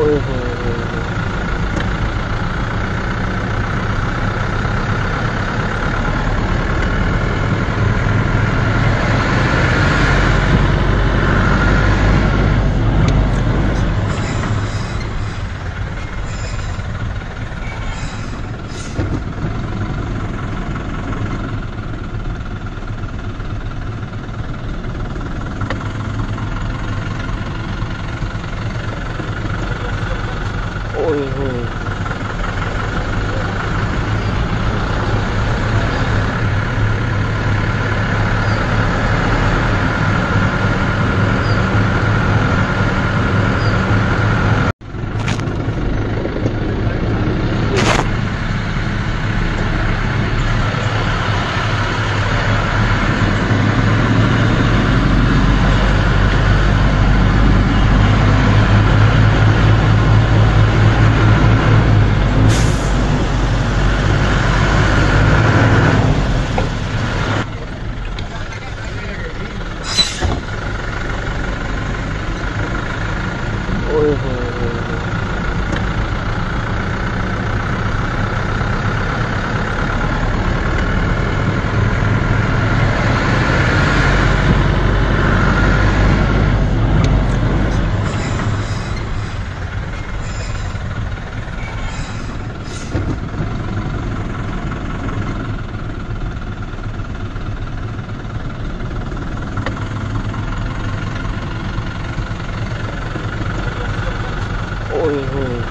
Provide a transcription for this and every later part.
over ôi, ôi. 哦哟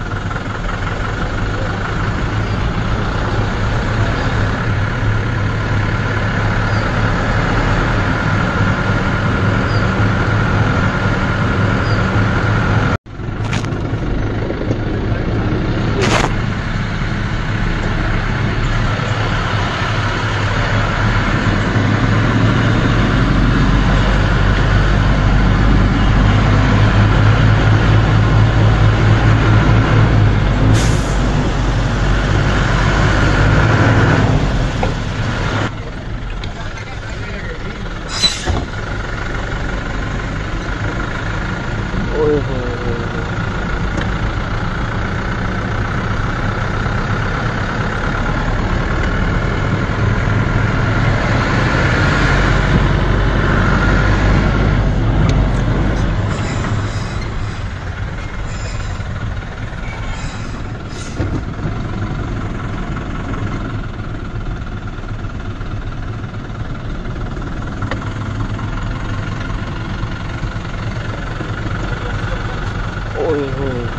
哦哦